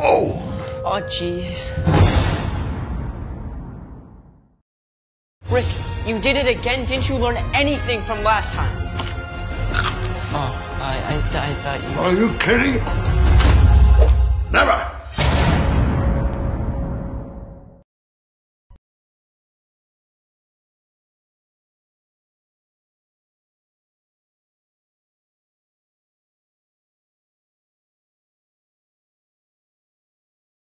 Oh, oh, jeez. Rick, you did it again. Didn't you learn anything from last time? Oh, I, I, I thought you. Are you kidding?